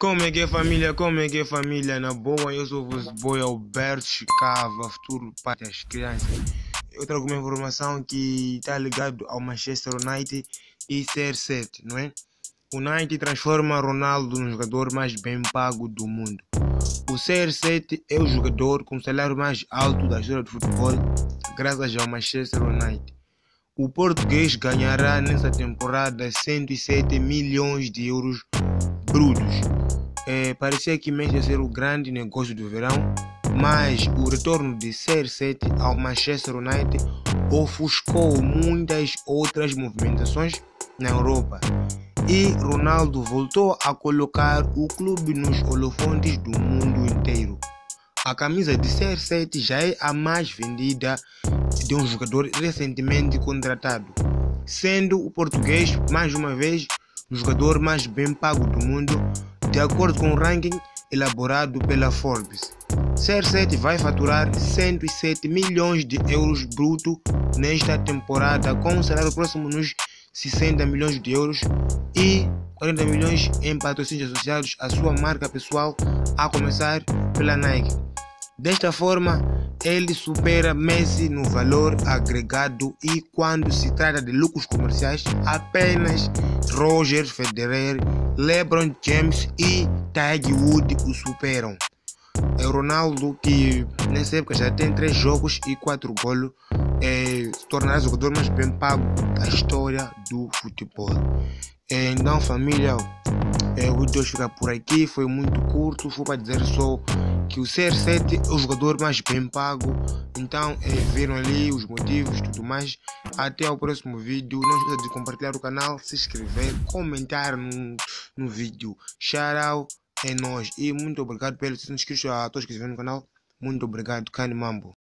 Como é que é família? Como é que é família? Na boa, eu sou o vosso boy Alberto Chicava, futuro pai das crianças. Eu trago uma informação que está ligado ao Manchester United e CR7, não é? O United transforma Ronaldo no jogador mais bem pago do mundo. O CR7 é o jogador com o salário mais alto da história do futebol, graças ao Manchester United. O português ganhará nessa temporada 107 milhões de euros brutos. É, parecia que Messi ia ser o grande negócio do verão, mas o retorno de CR7 ao Manchester United ofuscou muitas outras movimentações na Europa e Ronaldo voltou a colocar o clube nos holofotes do mundo inteiro. A camisa de CR7 já é a mais vendida de um jogador recentemente contratado, sendo o português, mais uma vez, o jogador mais bem pago do mundo, de acordo com o ranking elaborado pela Forbes. CR7 vai faturar 107 milhões de euros bruto nesta temporada, com um salário próximo nos 60 milhões de euros e 40 milhões em patrocínios associados à sua marca pessoal, a começar pela Nike. Desta forma, ele supera Messi no valor agregado e quando se trata de lucros comerciais, apenas Roger Federer, LeBron James e Tiger Wood o superam. É o Ronaldo que nessa época já tem 3 jogos e 4 golos, é, se tornará o jogador mais bem pago da história do futebol. É, então família, é, o vídeo fica por aqui, foi muito curto, foi para dizer só que o CR7 é o jogador mais bem pago. Então é, viram ali os motivos e tudo mais. Até ao próximo vídeo. Não esqueça de compartilhar o canal, se inscrever, comentar no, no vídeo. Shout out é nóis. E muito obrigado pelo inscrito a todos que estiveram no canal. Muito obrigado, Cane Mambo.